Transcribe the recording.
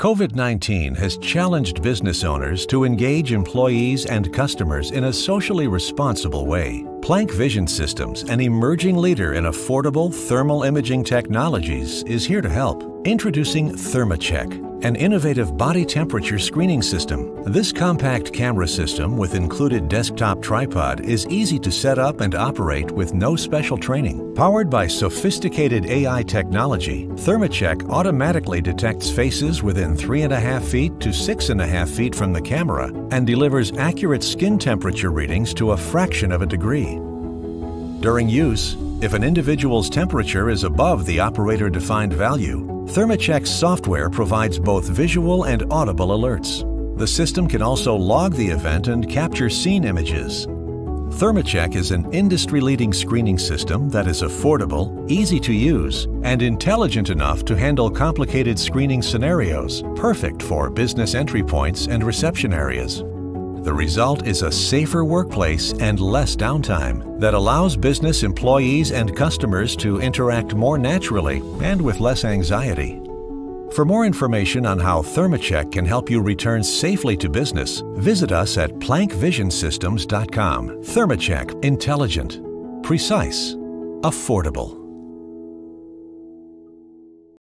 COVID 19 has challenged business owners to engage employees and customers in a socially responsible way. Planck Vision Systems, an emerging leader in affordable thermal imaging technologies, is here to help. Introducing ThermaCheck, an innovative body temperature screening system. This compact camera system with included desktop tripod is easy to set up and operate with no special training. Powered by sophisticated AI technology, ThermaCheck automatically detects faces within 3.5 feet to 6.5 feet from the camera and delivers accurate skin temperature readings to a fraction of a degree. During use, if an individual's temperature is above the operator-defined value, ThermaCheck's software provides both visual and audible alerts. The system can also log the event and capture scene images. ThermaCheck is an industry-leading screening system that is affordable, easy to use, and intelligent enough to handle complicated screening scenarios, perfect for business entry points and reception areas. The result is a safer workplace and less downtime that allows business employees and customers to interact more naturally and with less anxiety. For more information on how ThermaCheck can help you return safely to business, visit us at plankvisionsystems.com. ThermaCheck, intelligent, precise, affordable.